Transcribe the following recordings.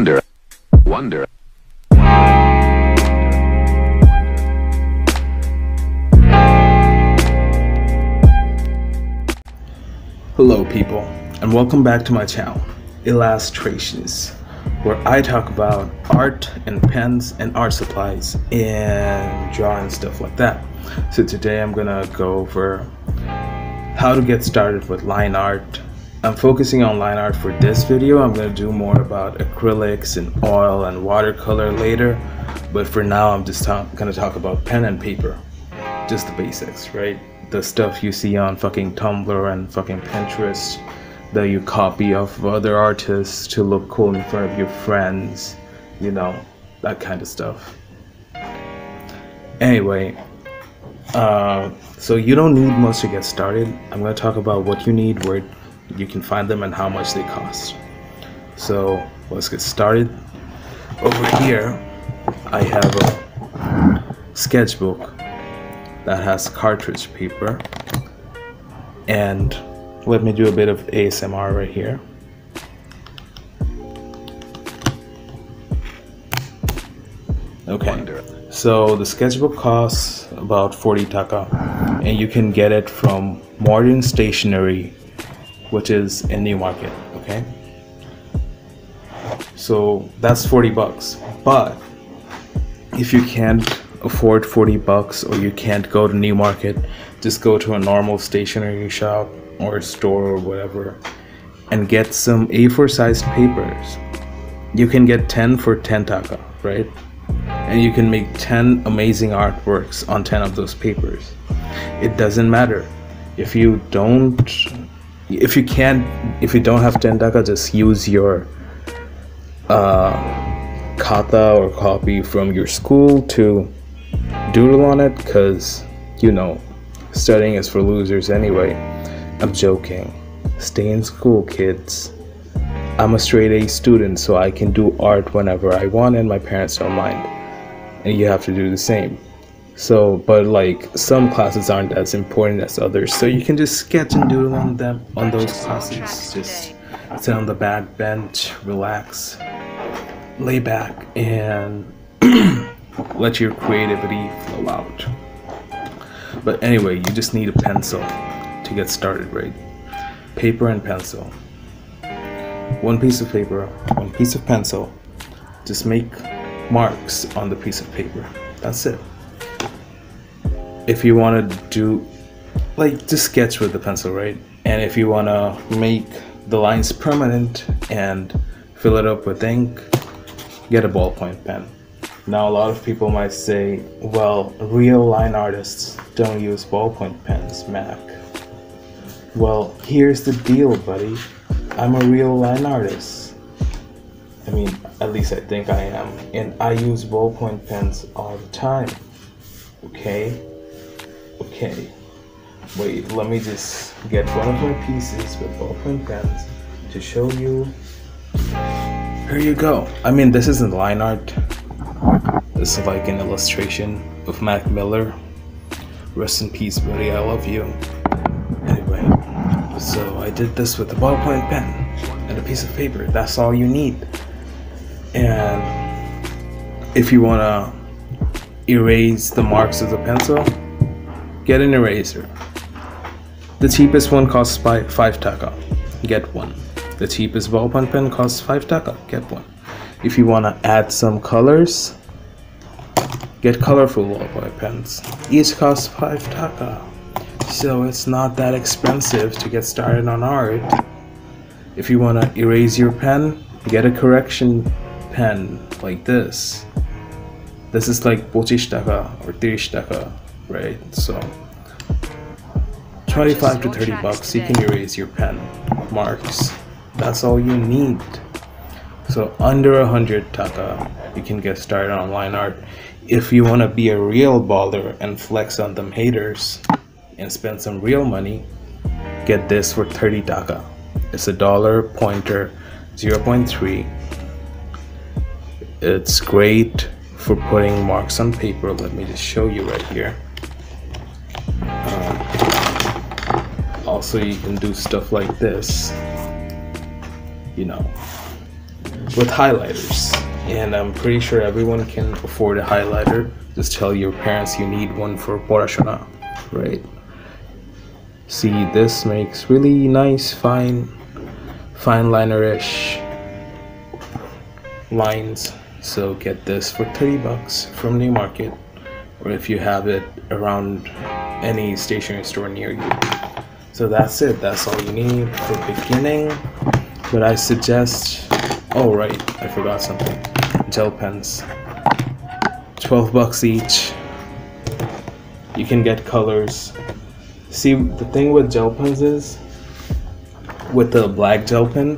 Wonder. Wonder. Hello, people, and welcome back to my channel, Illasstrations, where I talk about art and pens and art supplies and drawing stuff like that. So today I'm gonna go over how to get started with line art. I'm focusing on line art for this video. I'm gonna do more about acrylics and oil and watercolor later, but for now I'm just gonna talk about pen and paper, just the basics, right? the stuff you see on fucking Tumblr and fucking Pinterest that you copy of other artists to look cool in front of your friends, you know, that kind of stuff. Anyway, uh, so you don't need much to get started. I'm to talk about what you need, where you can find them, and how much they cost. So let's get started. Over here, I have a sketchbook that has cartridge paper and let me do a bit of ASMR right here okay so the sketchbook costs about 40 taka and you can get it from modern stationery which is in Newmarket okay so that's 40 bucks but if you can't afford 40 bucks or you can't go to Newmarket, just go to a normal stationery shop or store or whatever and get some A4 sized papers. You can get 10 for 10 taka, right? And you can make 10 amazing artworks on 10 of those papers. It doesn't matter. If you don't if you can't if you don't have 10 taka just use your uh kata or copy from your school to doodle on it because, you know, studying is for losers anyway. I'm joking. Stay in school, kids. I'm a straight A student, so I can do art whenever I want and my parents don't mind. And you have to do the same. So, but like some classes aren't as important as others, so you can just sketch and doodle on them on those classes. Just sit on the back bench, relax, lay back, and let your creativity flow out. But anyway, you just need a pencil to get started, right? Paper and pencil. One piece of paper, one piece of pencil. Just make marks on the piece of paper. That's it. If you want to do, like, just sketch with the pencil, right? And if you want to make the lines permanent and fill it up with ink, get a ballpoint pen. Now, a lot of people might say, well, real line artists don't use ballpoint pens, Mak. Well, here's the deal, buddy. I'm a real line artist. I mean, at least I think I am. And I use ballpoint pens all the time. Okay? Okay. Wait, let me just get one of my pieces with ballpoint pens to show you. Here you go. I mean, this isn't line art. This is like an illustration of Mac Miller. Rest in peace, buddy. I love you. Anyway, so I did this with a ballpoint pen and a piece of paper. That's all you need. And if you want to erase the marks of the pencil, get an eraser. The cheapest one costs five, five taka. Get one. The cheapest ballpoint pen costs five taka. Get one. If you want to add some colors, Get colorful ballpoint pens. Each costs 5 taka, so it's not that expensive to get started on art. If you want to erase your pen, get a correction pen like this. This is like 25 taka or 30 taka, right? So 25 to 30 bucks, you can erase your pen marks. That's all you need. So under 100 taka, you can get started on line art if you want to be a real baller and flex on them haters and spend some real money, get this for 30 taka. It's a dollar pointer 0.3. It's great for putting marks on paper. Let me just show you right here. Also, you can do stuff like this. You know, with highlighters. And I'm pretty sure everyone can afford a highlighter. Just tell your parents you need one for Porashona, right? See, this makes really nice, fine, fine linerish lines. So get this for 30 bucks from New Market, or if you have it around any stationery store near you. So that's it. That's all you need for beginning. But I suggest. Oh right, I forgot something. Gel pens. 12 bucks each. You can get colors. See, the thing with gel pens is, with the black gel pen,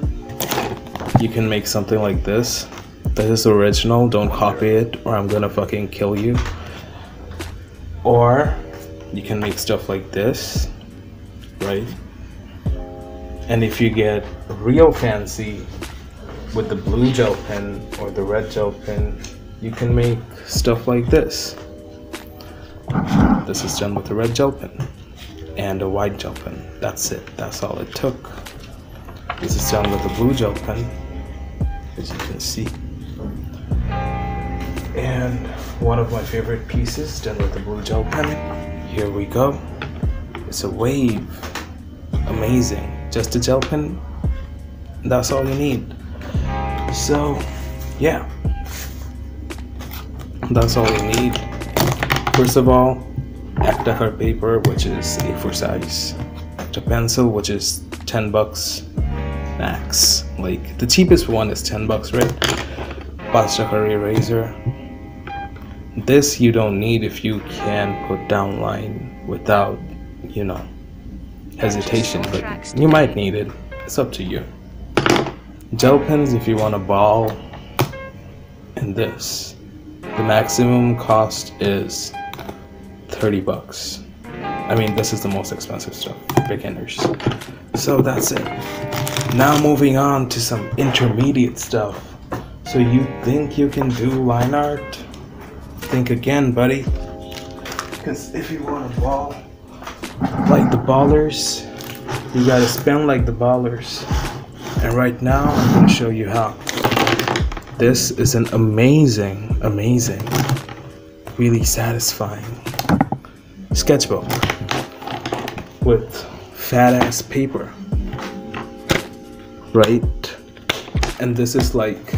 you can make something like this. This is original, don't copy it, or I'm gonna fucking kill you. Or, you can make stuff like this, right? And if you get real fancy with the blue gel pen or the red gel pen, you can make stuff like this. This is done with a red gel pen and a white gel pen. That's it. That's all it took. This is done with a blue gel pen, as you can see. And one of my favorite pieces done with the blue gel pen. Here we go. It's a wave. Amazing. Just a gel pen. That's all you need. So, yeah. That's all you need. First of all, Actacar paper, which is A4 size. Acta pencil, which is 10 bucks max. Like the cheapest one is 10 bucks, right? Bastakar eraser. This you don't need if you can put down line without, you know, hesitation, but you might need it. It's up to you. Gel pens if you want a ball, and this. The maximum cost is 30 bucks. I mean, this is the most expensive stuff for beginners. So that's it. Now moving on to some intermediate stuff. So you think you can do line art? Think again, buddy. Because if you want a ball like the ballers, you gotta spend like the ballers. And right now, I'm gonna show you how. This is an amazing, amazing, really satisfying sketchbook with fat ass paper. Right? And this is like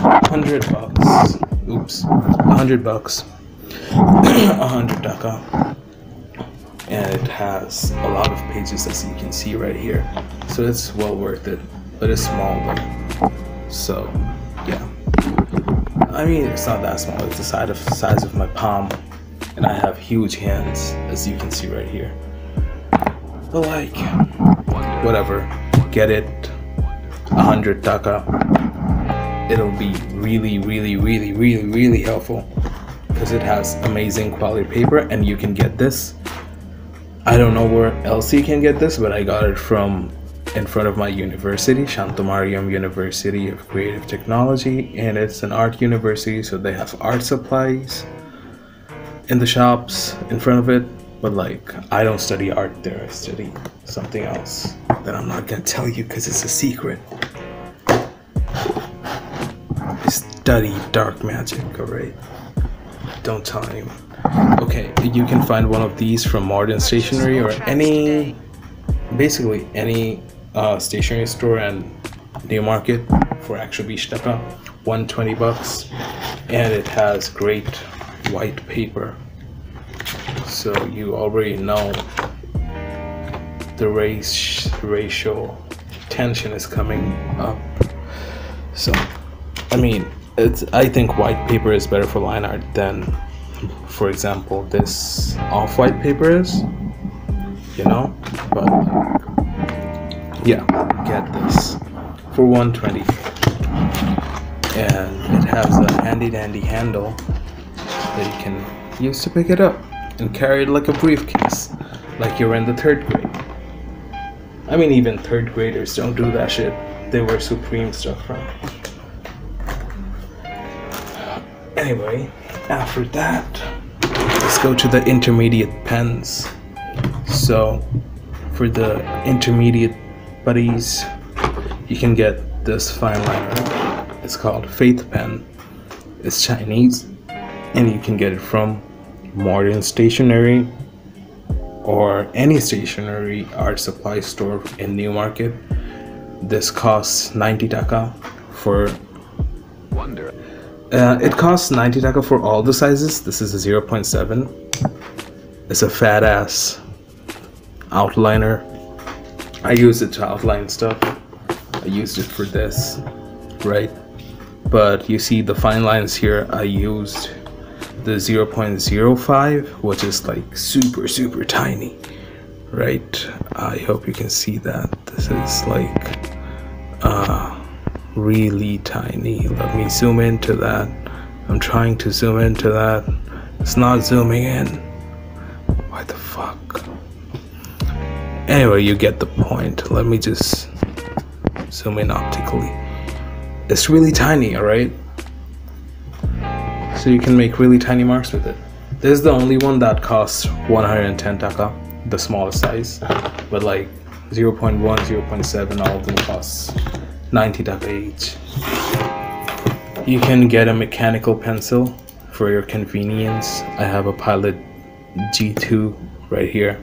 100 bucks. Oops. 100 bucks. 100 taka. And it has a lot of pages as you can see right here. So it's well worth it. But it's small though. So yeah. I mean it's not that small, it's the size of size of my palm and I have huge hands, as you can see right here. But like, whatever, get it, a hundred taka. It'll be really, really, really, really, really helpful because it has amazing quality paper, and you can get this. I don't know where else you can get this, but I got it from in front of my university, Shanto-Mariam University of Creative Technology, and it's an art university, so they have art supplies in the shops in front of it, but like I don't study art there. I study something else that I'm not gonna tell you because it's a secret. I study dark magic, alright? Don't tell anyone. Okay, you can find one of these from Modern Stationery or any, basically any uh, stationery store and new market for actual beach 120 bucks, and it has great white paper. So you already know the race ratio. Tension is coming up. So I mean it's I think white paper is better for line art than for example this off-white paper is you know but yeah get this for 120 and it has a handy dandy handle that you can use to pick it up and carry it like a briefcase, like you're in the third grade. I mean, even third graders don't do that shit. They wear Supreme stuff, right? Anyway, after that, let's go to the intermediate pens. So, for the intermediate buddies, you can get this fine liner It's called Faith Pen. It's Chinese, and you can get it from Modern Stationery or any stationery art supply store in Newmarket. This costs 90 taka for Wonder. Uh, it costs 90 taka for all the sizes. This is a 0.7. It's a fat ass outliner. I use it to outline stuff. I used it for this, right? But you see the fine lines here, I used the 0.05, which is like super, super tiny, right? I hope you can see that. This is like uh, really tiny. Let me zoom into that. I'm trying to zoom into that. It's not zooming in. Why the fuck? Anyway, you get the point. Let me just zoom in optically. It's really tiny, alright? So you can make really tiny marks with it. This is the only one that costs 110 taka, the smallest size. But like 0 0.1, 0 0.7, all of them cost 90 taka each. You can get a mechanical pencil for your convenience. I have a Pilot G2 right here.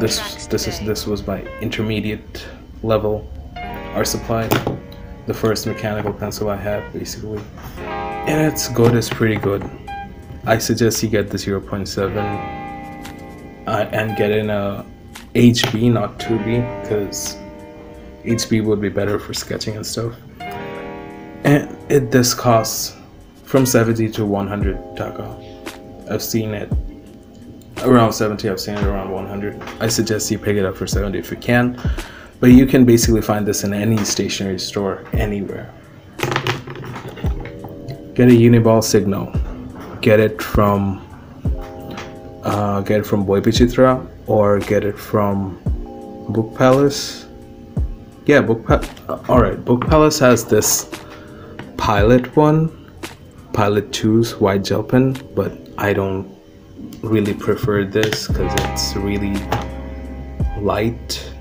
This this is this was my intermediate level art supply. The first mechanical pencil I had basically. And its good it's pretty good. I suggest you get the 0.7 uh, and get in a HB, not 2B, because HB would be better for sketching and stuff. And it this costs from 70 to 100 taka. I've seen it around 70 i've seen it around 100 i suggest you pick it up for 70 if you can but you can basically find this in any stationery store anywhere get a uniball signal get it from uh, get it from Boi Bichitra or get it from book palace yeah book pa- uh, all right book palace has this pilot one pilot 2's white gel pen but i don't really prefer this because it's really light.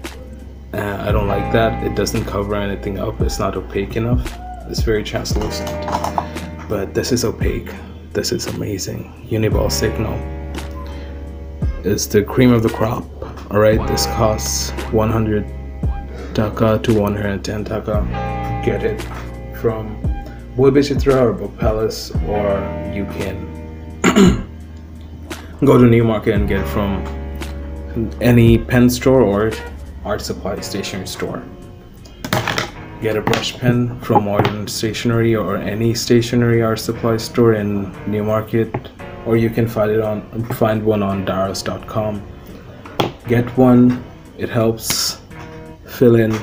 Uh, I don't like that. It doesn't cover anything up. It's not opaque enough. It's very translucent. But this is opaque. This is amazing. Uniball Signal. Is the cream of the crop. Alright this costs 100 taka to 110 taka get it from Boi Bichitra or Book Palace or you can go to Newmarket and get from any pen store or art supply stationery store. Get a brush pen from Modern Stationery or any stationery art supply store in Newmarket, or you can find it on find one on Daraz.com. Get one; it helps fill in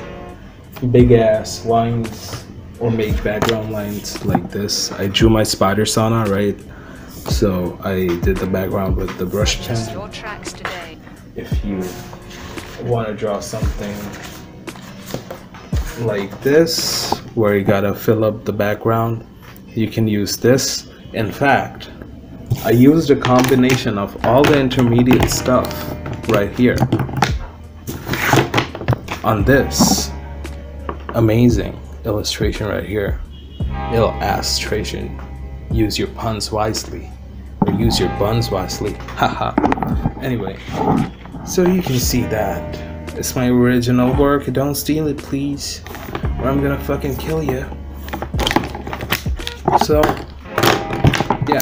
big ass lines or make background lines like this. I drew my spidersona right so I did the background with the brush pen. If you want to draw something like this, where you gotta fill up the background, you can use this. In fact, I used a combination of all the intermediate stuff right here on this amazing illustration right here. Illustration use your puns wisely. Or use your buns wisely. Haha anyway so you can see that. It's my original work. Don't steal it please. Or i'm gonna fucking kill you so yeah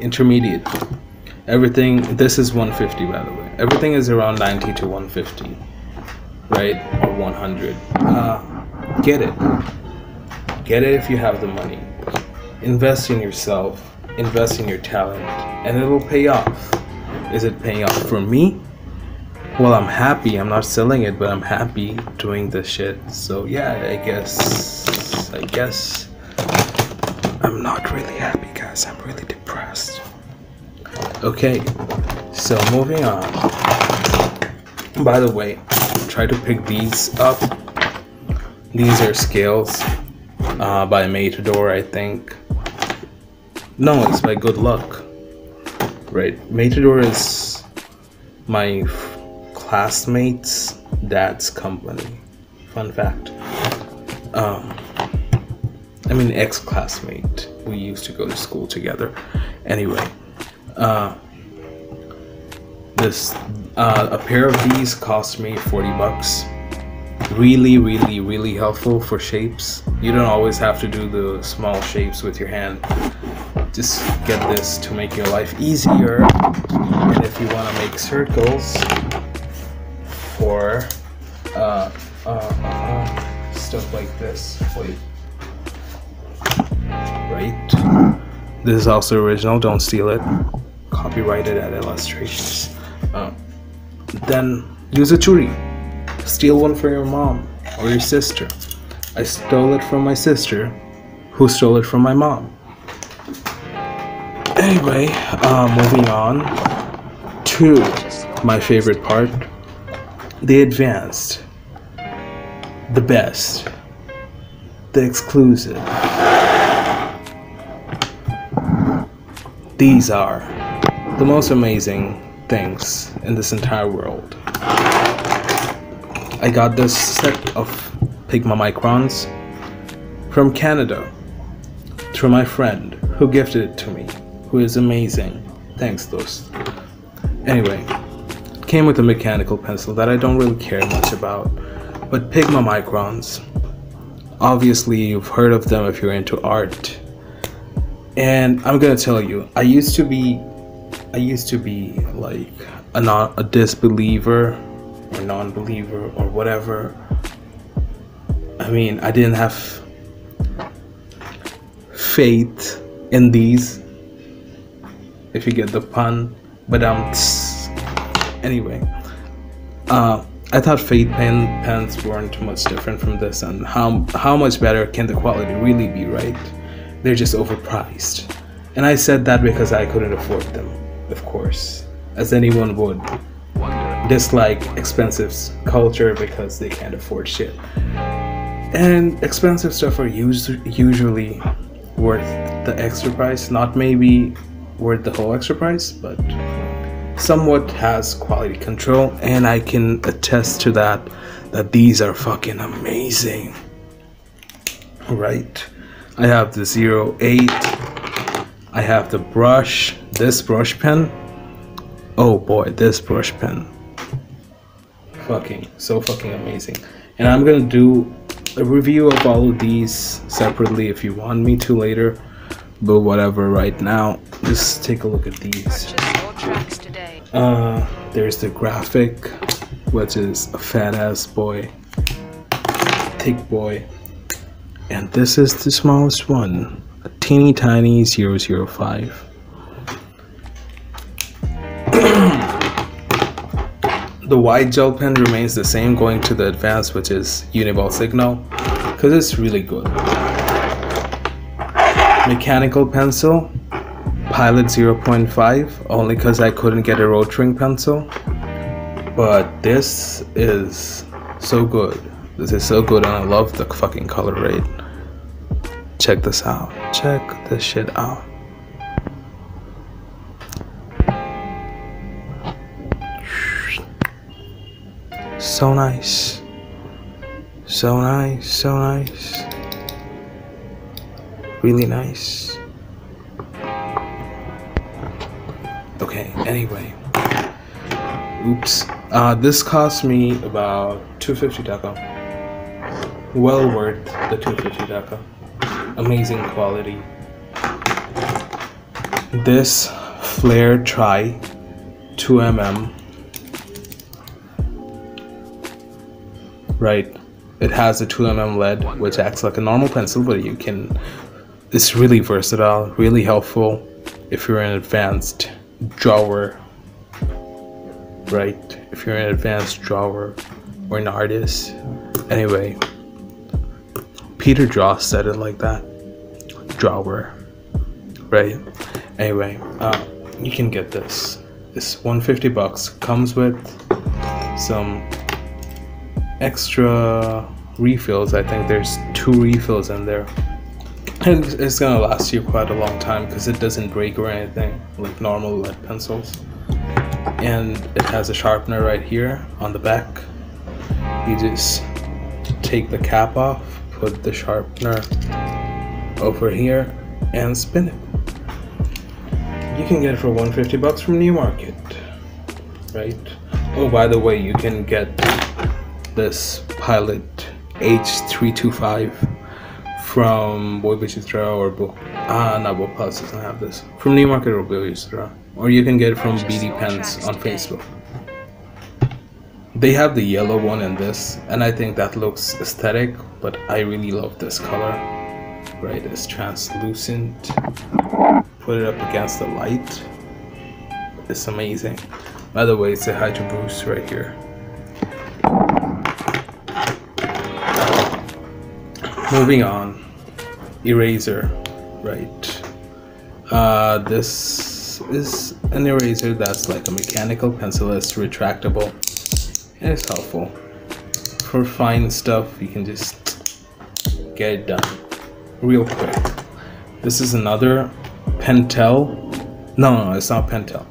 intermediate. Everything this is 150 by the way. Everything is around 90 to 150 right or 100 uh, get it get it if you have the money invest in yourself, invest in your talent, and it'll pay off. Is it paying off for me? Well, I'm happy. I'm not selling it, but I'm happy doing this shit. So yeah, I guess, I guess I'm not really happy, guys. I'm really depressed. Okay, so moving on. By the way, try to pick these up. These are scales uh, by Matador, I think. No, it's by good luck. Right. Matador is my classmate's dad's company. Fun fact. Um, I mean, ex classmate. We used to go to school together. Anyway, uh, this uh, a pair of these cost me 40 bucks. Really, really, really helpful for shapes. You don't always have to do the small shapes with your hand. Just get this to make your life easier. And if you want to make circles for uh, uh, uh, stuff like this, wait right? This is also original, don't steal it. Copyrighted at Illasstrations. Um, then use a churi. Steal one for your mom or your sister. I stole it from my sister, who stole it from my mom. Anyway, uh, moving on to my favorite part the advanced, the best, the exclusive. These are the most amazing things in this entire world. I got this set of Pigma Microns from Canada through my friend who gifted it to me, who is amazing. Thanks, those. Anyway, came with a mechanical pencil that I don't really care much about, but Pigma Microns. Obviously, you've heard of them if you're into art and I'm gonna tell you, I used to be, I used to be like a non a disbeliever or non-believer or whatever. I mean, I didn't have faith in these, if you get the pun. But um, anyway, uh, I thought Fade pen pens weren't much different from this, and how how much better can the quality really be, right? they're just overpriced. And I said that because I couldn't afford them, of course, as anyone would dislike expensive culture because they can't afford shit. And expensive stuff are us- usually worth the extra price, not maybe worth the whole extra price, but somewhat has quality control and I can attest to that that these are fucking amazing. Right? I have the 08. I have the brush, this brush pen. Oh boy, this brush pen. Fucking, so fucking amazing. And I'm gonna do a review of all of these separately if you want me to later. But whatever, right now, just take a look at these. Uh, there's the graphic, which is a fat ass boy, thick boy and this is the smallest one a teeny tiny 005 the wide gel pen remains the same going to the advanced which is uniball signal because it's really good mechanical pencil pilot 0.5 only because i couldn't get a rotring pencil but this is so good this is so good and I love the fucking color rate. Check this out. Check this shit out. So nice. So nice, so nice. Really nice. Okay, anyway. Oops. Uh, this cost me about 250 taka well worth the 250 taka amazing quality this flare try 2mm right it has a 2mm lead which acts like a normal pencil but you can it's really versatile really helpful if you're an advanced drawer right if you're an advanced drawer or an artist anyway Peter Draws said it like that. Drawer. Right? Anyway, uh, you can get this. This 150 bucks comes with some extra refills. I think there's two refills in there. And it's gonna last you quite a long time because it doesn't break or anything like normal lead pencils. And it has a sharpener right here on the back. You just take the cap off put the sharpener over here and spin it. You can get it for 150 bucks from New Market, right? Oh, by the way, you can get this Pilot H325 from Boi Bichitra or Bo Ah, no, Bo Plus doesn't have this. From New Market or Boi Bichitra. Or you can get it from BD Pens on Facebook. They have the yellow one in this, and I think that looks aesthetic, but I really love this color. Right, it's translucent. Put it up against the light. It's amazing. By the way, it's a Hydro Boost right here. Moving on, eraser, right? Uh, this is an eraser that's like a mechanical pencil. It's retractable. And it's helpful for fine stuff. You can just get it done real quick. This is another Pentel. No, no, it's not Pentel.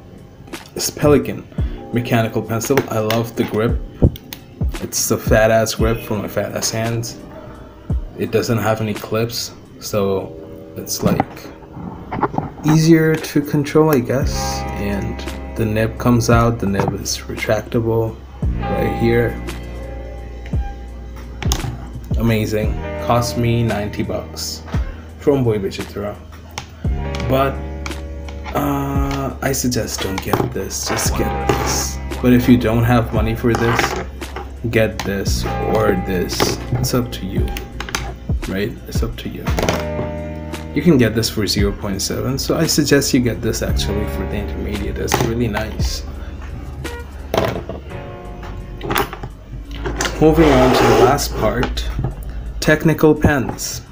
It's Pelikan mechanical pencil. I love the grip. It's a fat ass grip for my fat ass hands. It doesn't have any clips, so it's like easier to control, I guess. And the nib comes out. The nib is retractable right here. Amazing. Cost me 90 bucks from Boi Bichitra. But uh, I suggest don't get this. Just get this. But if you don't have money for this, get this or this. It's up to you. Right? It's up to you. You can get this for 0.7, so I suggest you get this actually for the intermediate. It's really nice. Moving on to the last part, technical pens.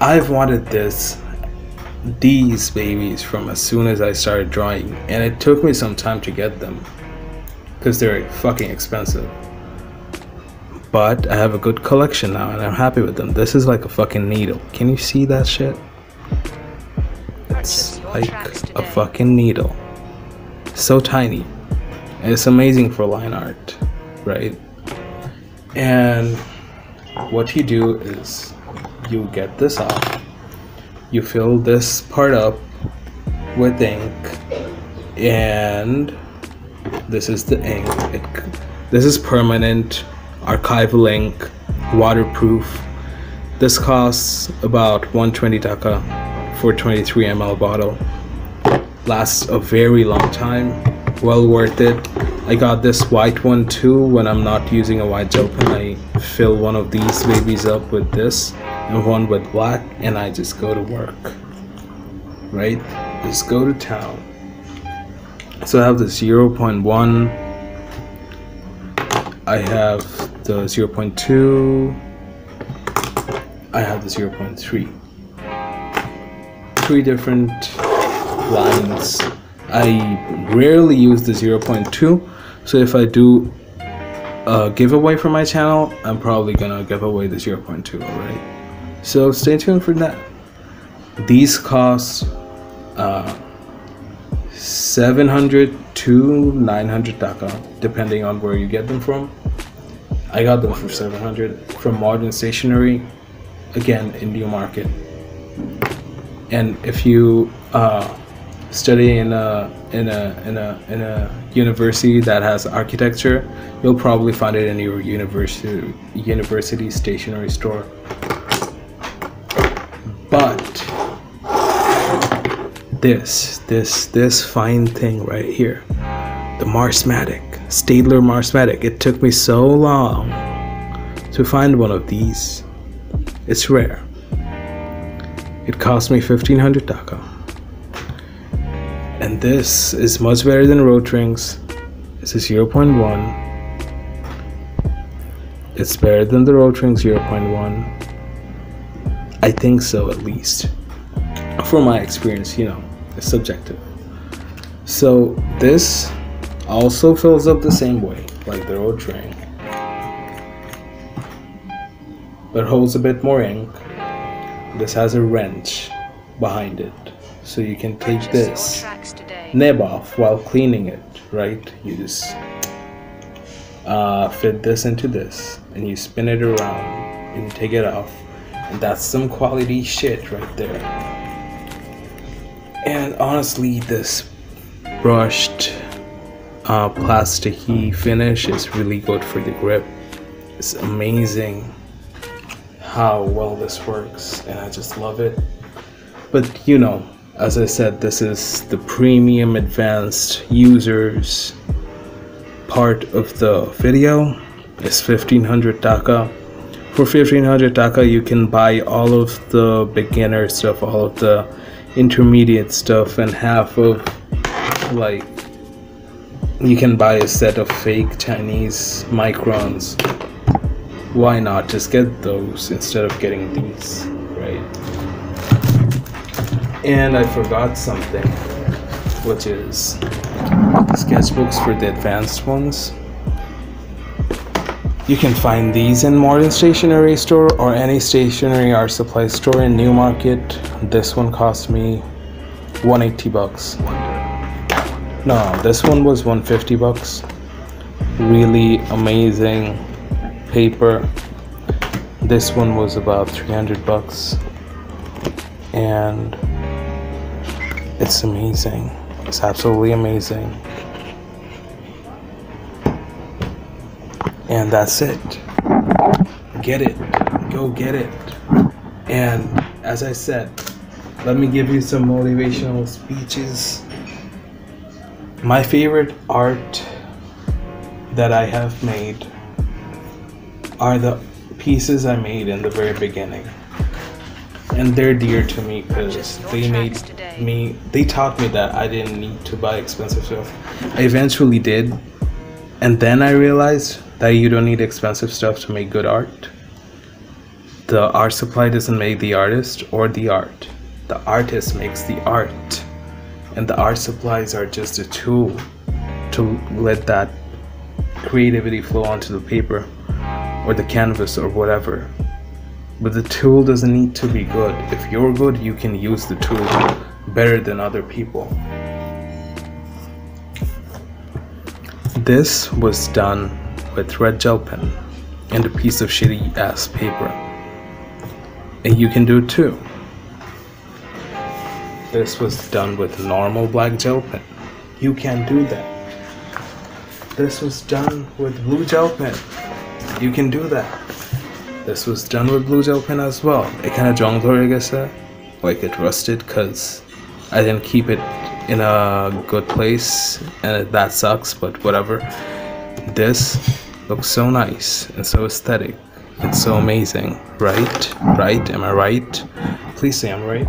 I've wanted this, these babies from as soon as I started drawing, and it took me some time to get them because they're fucking expensive. But I have a good collection now, and I'm happy with them. This is like a fucking needle. Can you see that shit? It's like a fucking needle. So tiny. And it's amazing for line art right? And what you do is you get this off, you fill this part up with ink, and this is the ink. It, this is permanent archival ink, waterproof. This costs about 120 taka for 23 ml bottle. Lasts a very long time, well worth it. I got this white one too when I'm not using a white gel I fill one of these babies up with this and one with black and I just go to work. Right? Just go to town. So I have the 0.1 I have the 0.2 I have the 0.3 three. Different lines. I rarely use the 0.2 so if I do a giveaway for my channel I'm probably gonna give away the 0.2 already so stay tuned for that. These cost uh, 700 to 900 taka depending on where you get them from I got them for 700 from Modern Stationery again in New Market and if you uh, study in a in a in a in a university that has architecture, you'll probably find it in your university university stationery store. But this this this fine thing right here, the Marsmatic Staedtler Marsmatic. It took me so long to find one of these. It's rare. It cost me 1500 taka and this is much better than Rotring's. This is 0.1. It's better than the Rotring 0.1. I think so, at least. From my experience, you know, it's subjective. So this also fills up the same way, like the Rotring, but holds a bit more ink. This has a wrench behind it so you can take this nib off while cleaning it right you just uh, fit this into this and you spin it around and you take it off and That's some quality shit right there. And honestly, this brushed uh, plasticky finish is really good for the grip. It's amazing how well this works, and I just love it. But you know, as I said, this is the premium advanced users part of the video. It's 1500 taka. For 1500 taka, you can buy all of the beginner stuff, all of the intermediate stuff, and half of like you can buy a set of fake Chinese microns. Why not just get those instead of getting these, right? And I forgot something, which is sketchbooks for the advanced ones. You can find these in Modern Stationery Store or any stationery art supply store in Newmarket. This one cost me 180 bucks. No, this one was 150 bucks. Really amazing paper. This one was about 300 bucks. And it's amazing. It's absolutely amazing. And that's it. Get it. Go get it. And as I said, let me give you some motivational speeches my favorite art that I have made are the pieces I made in the very beginning. And they're dear to me because they made me, they taught me that I didn't need to buy expensive stuff. I eventually did. And then I realized that you don't need expensive stuff to make good art. The art supply doesn't make the artist or the art. The artist makes the art and the art supplies are just a tool to let that creativity flow onto the paper or the canvas or whatever. But the tool doesn't need to be good. If you're good, you can use the tool better than other people. This was done with red gel pen and a piece of shitty ass paper. And you can do it too. This was done with normal black gel pen. You can do that. This was done with blue gel pen. You can do that. This was done with blue gel pen as well. It kind of jongler, I guess, like it rusted because I didn't keep it in a good place, and that sucks. But whatever. This looks so nice and so aesthetic. It's so amazing, right? Right? Am I right? Please say I'm right.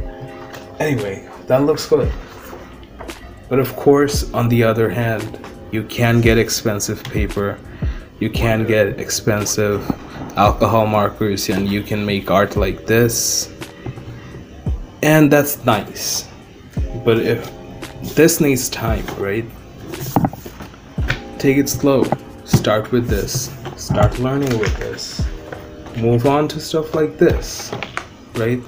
Anyway, that looks good. But of course, on the other hand, you can get expensive paper, you can get expensive alcohol markers, and you can make art like this. And that's nice. But if this needs time, right? Take it slow. Start with this. Start learning with this. Move on to stuff like this, right?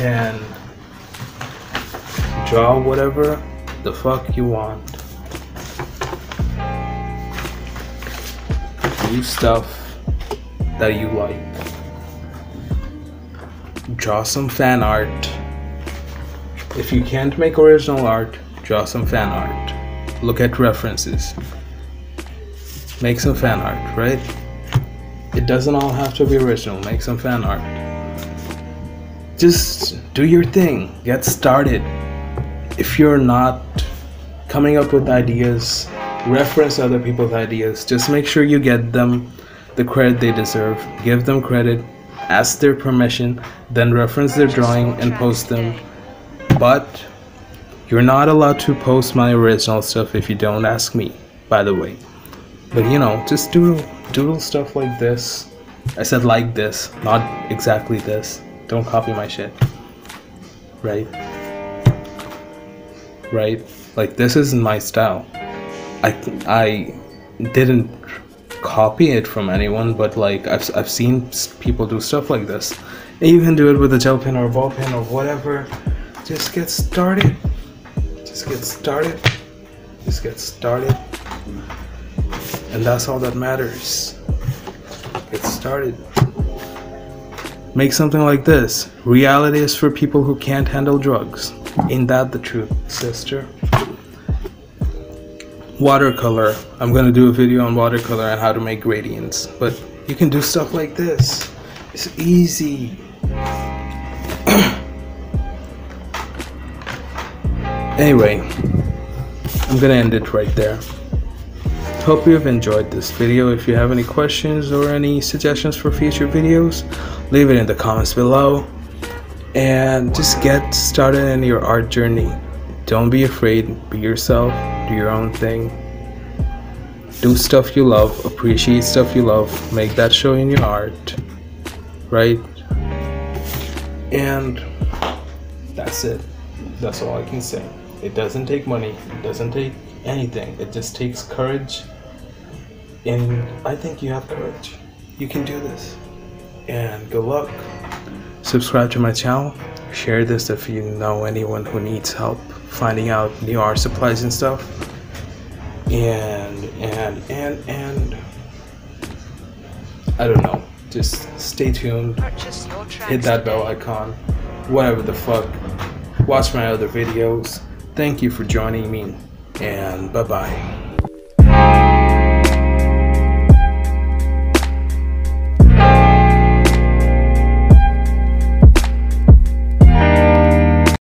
And draw whatever the fuck you want. Do stuff that you like. Draw some fan art. If you can't make original art, draw some fan art. Look at references. Make some fan art, right? It doesn't all have to be original. Make some fan art just do your thing, get started. If you're not coming up with ideas, reference other people's ideas. Just make sure you get them the credit they deserve. Give them credit, ask their permission, then reference their drawing and post them. But you're not allowed to post my original stuff if you don't ask me, by the way. But you know, just doodle doodle stuff like this. I said like this, not exactly this. Don't copy my shit. Right? Right? Like this isn't my style. I I didn't copy it from anyone, but like I've I've seen people do stuff like this. You can do it with a gel pen or a ball pen or whatever. Just get started. Just get started. Just get started. And that's all that matters. Get started. Make something like this. Reality is for people who can't handle drugs. Ain't that the truth, sister? Watercolor. I'm gonna do a video on watercolor and how to make gradients, but you can do stuff like this. It's easy. anyway, I'm gonna end it right there. Hope you have enjoyed this video. If you have any questions or any suggestions for future videos, leave it in the comments below. And just get started in your art journey. Don't be afraid, be yourself, do your own thing. Do stuff you love, appreciate stuff you love, make that show in your art, right? And that's it. That's all I can say. It doesn't take money, it doesn't take anything. It just takes courage. And I think you have courage. You can do this. And good luck. Subscribe to my channel. Share this if you know anyone who needs help finding out new art supplies and stuff. And and and and I don't know. Just stay tuned. Hit that bell icon. Whatever the fuck. Watch my other videos. Thank you for joining me and bye bye.